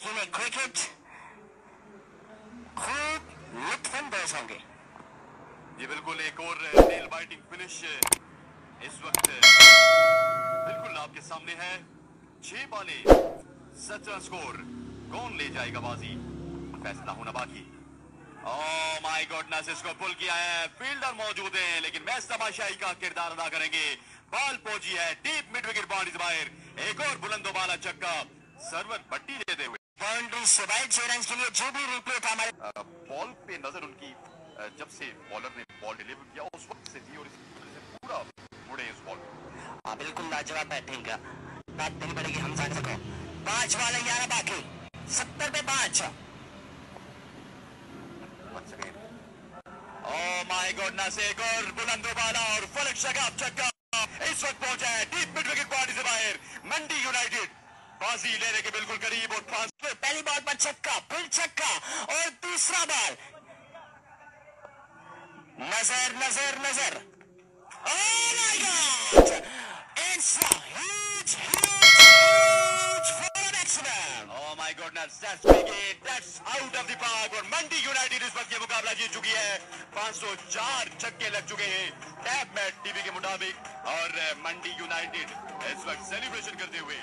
में क्रिकेट, खूब लुत्फानंदोज होंगे। ये बिल्कुल, एक और नेल बाइटिंग फिनिश इस वक्त बिल्कुल आपके सामने है। छह बाले सत्रह स्कोर कौन ले जाएगा बाजी? फैसला होना बाकी। ओह माय गॉडनेस इसको पुल किया है। फील्डर मौजूद हैं, लेकिन मैच तमाशाई का किरदार अदा करेंगे। बॉल पहुँची है डीप मिड विकेट बाउंड्री से बाहर। एक और बुलंदो बाला चक्का। सर्वर बट्टी देते हुए। बाउंड्री से वाइड छह रन के लिए जो भी रिप्ले था हमारे बॉल पे नज़र उनकी जब से बॉलर ने बॉल डिलीवर किया उस वक्त से थी और इस से पूरा मुड़े इस बॉल। हाँ, बिल्कुल लाजवाब बैटिंग बात देनी पड़ेगी हम जान सको पाँच वाले ग्यारह बाकी। सत्तर पे पाँच. Oh my goodness, एक और बुलंदो बाला और फलक शगाब चक्का। इस वक्त पहुँचा है डीप मिड विकेट बाउंड्री से बाहर। बाजी लेने के बिल्कुल करीब और पास पहली बॉल पर छक्का फिर छक्का और तीसरा बॉल नज़र नज़र नज़र Oh my God! It's a huge, huge, huge for an. Oh my goodness, that's wicket, that's out of the park और मंडी यूनाइटेड इस वक्त ये मुकाबला जीत चुकी है 504 छक्के लग चुके हैं टैब मैच टीवी के मुताबिक और मंडी यूनाइटेड इस वक्त सेलिब्रेशन करते हुए